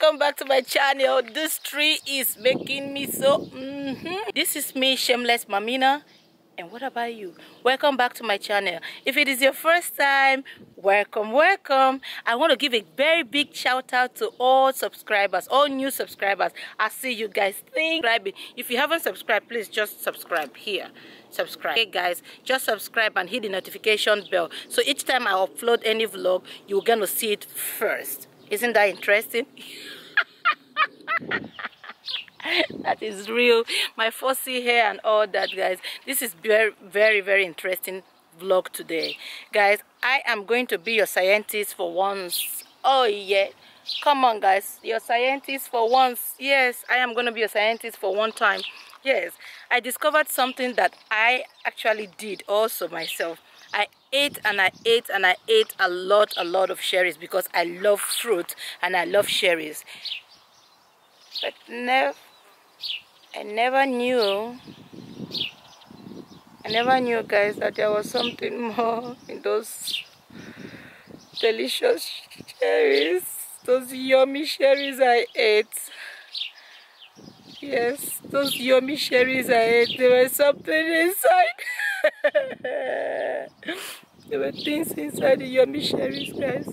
welcome back to my channel. This tree is making me so mm -hmm. this is me shameless mamina. And what about you? Welcome back to my channel. If it is your first time welcome welcome. I want to give a very big shout out to all subscribers all new subscribers. I see you guys subscribing. If you haven't subscribed please just subscribe here. Subscribe. Hey guys just subscribe and hit the notification bell. So each time i upload any vlog you're gonna see it first isn't that interesting? That is real. My fussy hair and all that guys. This is very very very interesting vlog today. Guys i am going to be your scientist for once. Oh yeah. Come on guys. Your scientist for once. Yes i am going to be a scientist for one time. Yes i discovered something that i actually did also myself i ate and i ate and i ate a lot a lot of cherries because i love fruit and i love cherries. But never I never knew I never knew guys that there was something more in those delicious cherries those yummy cherries I ate yes those yummy cherries I ate there was something inside. There were things inside the yummy cherries guys.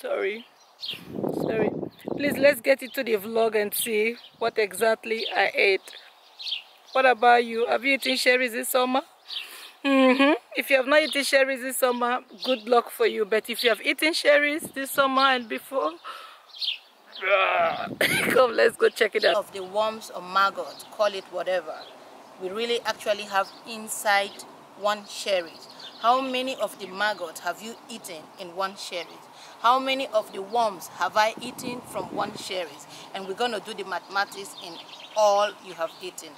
Sorry. Sorry. Please let's get into the vlog and see what exactly I ate. What about you? Have you eaten cherries this summer? Mm -hmm. if you have not eaten cherries this summer good luck for you. But if you have eaten cherries this summer and before come let's go check it out of the worms or maggots call it whatever we really actually have inside one sherry. how many of the maggots have you eaten in one sherry? how many of the worms have I eaten from one sherry? And we're going to do the mathematics in all you have eaten,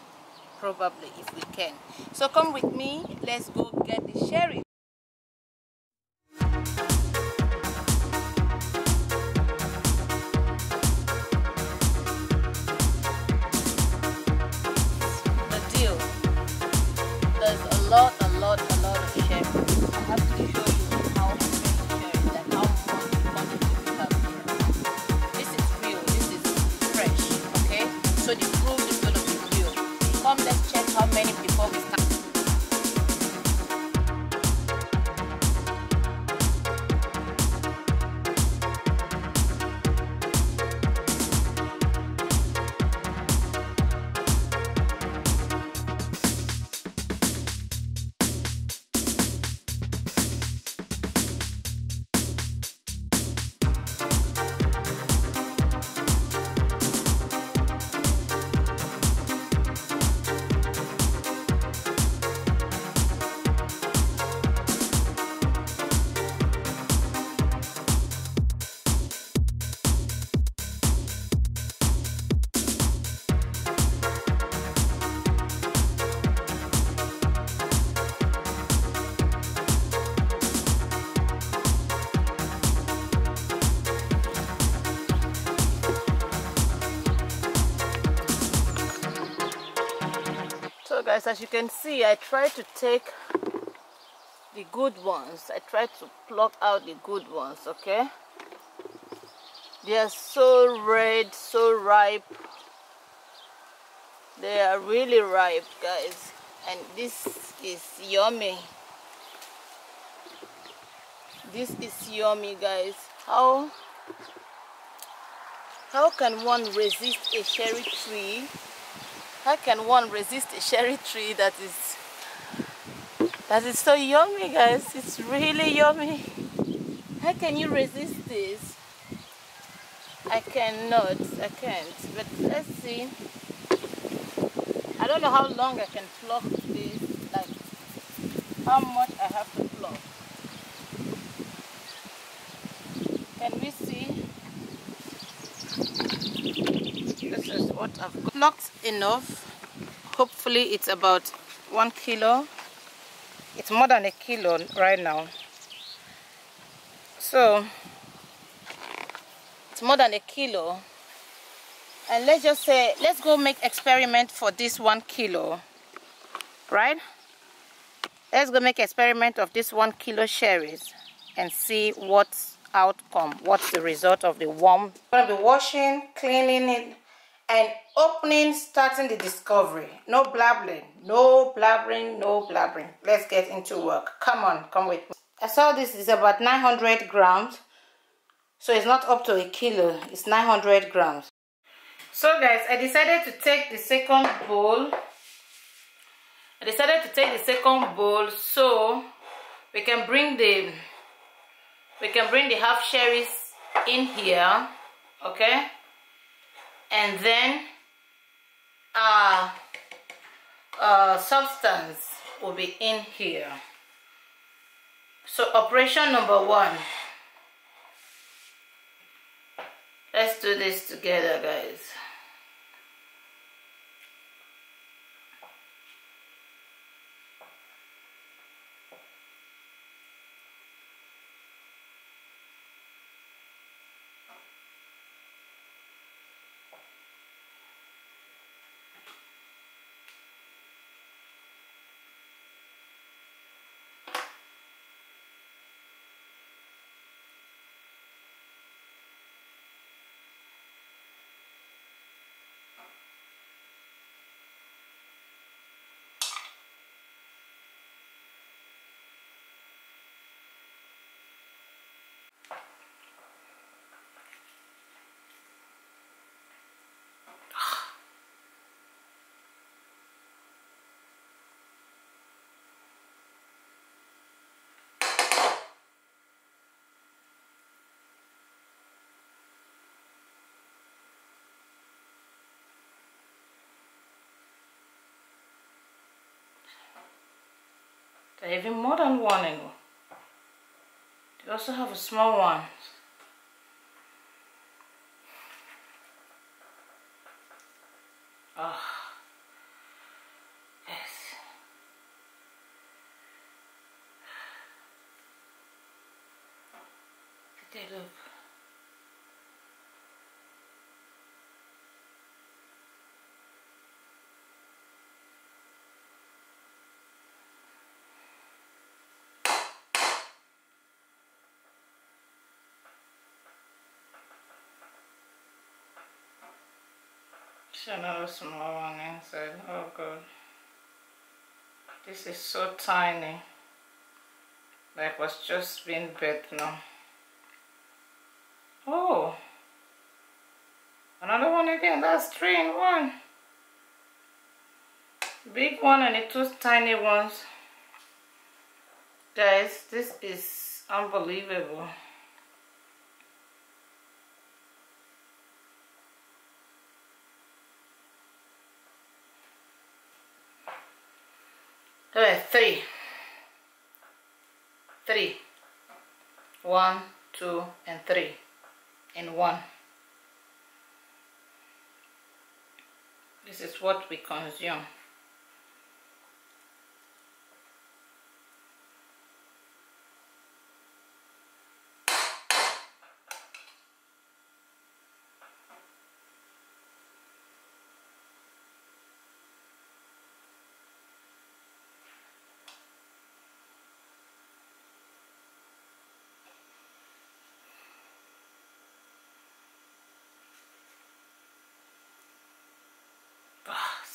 probably if we can. So come with me, let's go get the cherries. Lot, a lot, a lot of cherries. I have to show guys as you can see I try to take the good ones. I try to pluck out the good ones okay? They are so red so ripe. They are really ripe guys. And this is yummy. This is yummy guys. How how can one resist a cherry tree how can one resist a cherry tree that is that is so yummy guys? It's really yummy. How can you resist this? I cannot. I can't. But let's see. I don't know how long I can pluck this like how much I have to pluck. Can we see this is what I've got. Not enough. Hopefully it's about one kilo. It's more than a kilo right now. So it's more than a kilo. And let's just say, let's go make experiment for this one kilo. Right? Let's go make experiment of this one kilo cherries and see what outcome what's the result of the worm i'm gonna be washing cleaning it and opening starting the discovery. No blabbering no blabbering no blabbering. Let's get into work. Come on come with me. I saw this is about 900 grams. So it's not up to a kilo it's 900 grams. So guys i decided to take the second bowl. I decided to take the second bowl so we can bring the we can bring the half cherries in here okay and then our uh, substance will be in here. So operation number one. Let's do this together guys There are even more than one in They also have a small one. Oh, yes. They look? Another small one inside. Oh god. This is so tiny. Like was just being bit now. Oh. Another one again. That's three in one. Big one and the two tiny ones. Guys, this is unbelievable. Okay, three. Three. One, two, and three. In one. This is what we consume.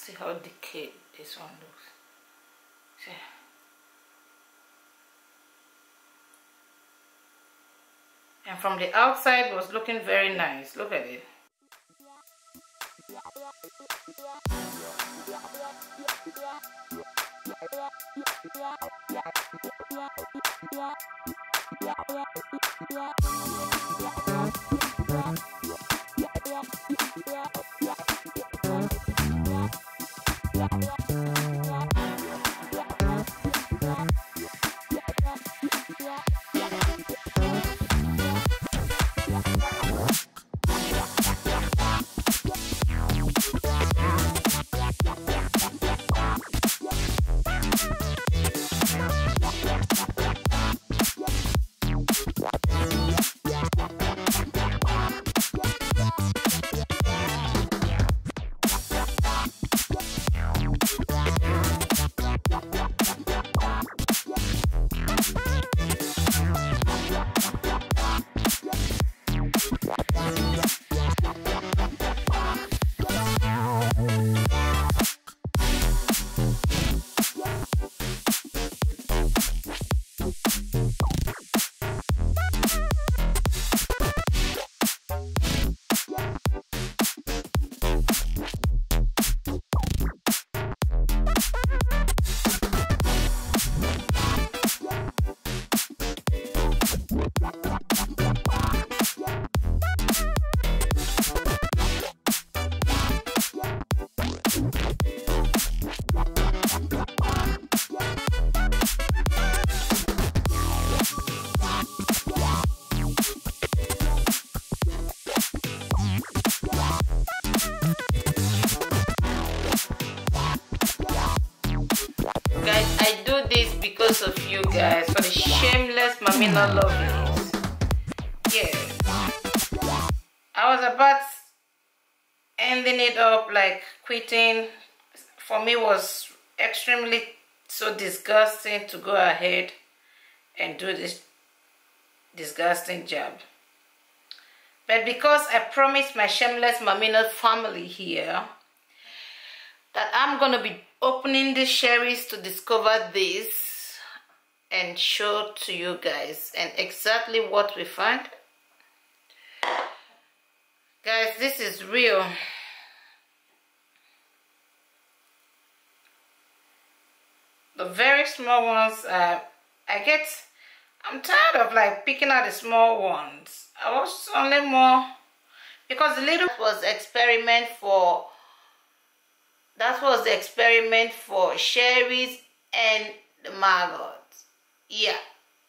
see how decayed this one looks. See? And from the outside was looking very nice. Look at it. Of you guys for the shameless Mamina lovelies. Yeah. I was about ending it up like quitting for me was extremely so disgusting to go ahead and do this disgusting job. But because I promised my shameless Mamina family here that I'm going to be opening the sherries to discover this and show to you guys and exactly what we find. Guys, this is real. The very small ones, uh, I get I'm tired of like picking out the small ones. I was only more because the little was experiment for that was the experiment for cherries and the maggots. Yeah,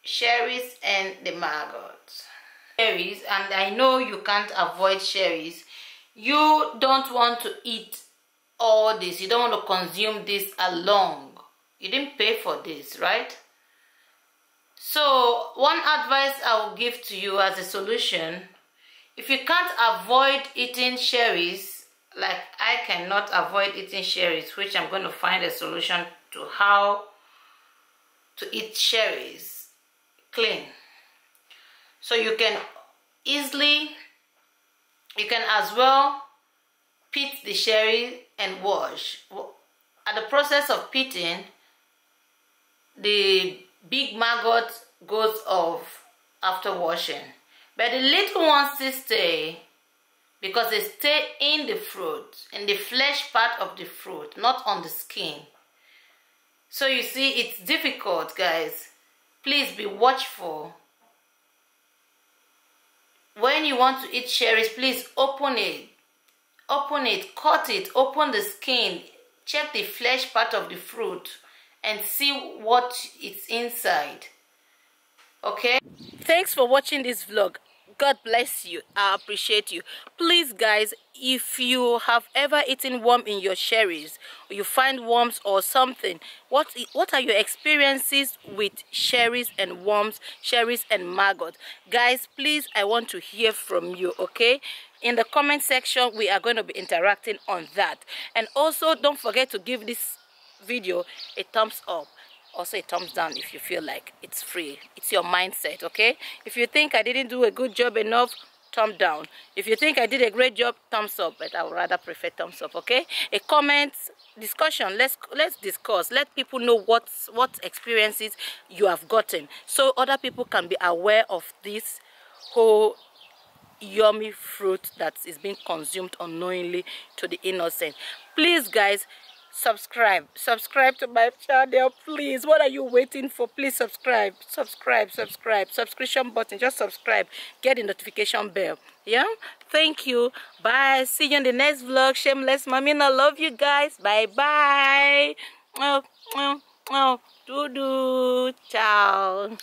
cherries and the maggots. Cherries, and I know you can't avoid cherries. You don't want to eat all this. You don't want to consume this alone. You didn't pay for this, right? So one advice I will give to you as a solution, if you can't avoid eating cherries, like I cannot avoid eating cherries, which I'm going to find a solution to how to eat cherries clean. So you can easily, you can as well pit the cherry and wash. At the process of pitting, the big maggot goes off after washing. But the little ones still stay because they stay in the fruit, in the flesh part of the fruit, not on the skin. So you see, it's difficult, guys. Please be watchful. When you want to eat cherries, please open it. Open it, cut it, open the skin, check the flesh part of the fruit and see what it's inside okay thanks for watching this vlog god bless you. I appreciate you. Please guys if you have ever eaten worm in your cherries you find worms or something what what are your experiences with cherries and worms cherries and maggot guys please i want to hear from you okay? In the comment section we are going to be interacting on that. And also don't forget to give this video a thumbs up also a thumbs down if you feel like it's free. It's your mindset okay? If you think i didn't do a good job enough thumb down. If you think i did a great job thumbs up but i would rather prefer thumbs up okay? A comment discussion let's let's discuss. Let people know what what experiences you have gotten so other people can be aware of this whole yummy fruit that is being consumed unknowingly to the innocent. Please guys subscribe. Subscribe to my channel please. What are you waiting for? Please subscribe. Subscribe subscribe. Subscription button just subscribe. Get the notification bell. Yeah? Thank you. Bye. See you in the next vlog. Shameless mommy. I love you guys. Bye bye oh oh oh doo doo ciao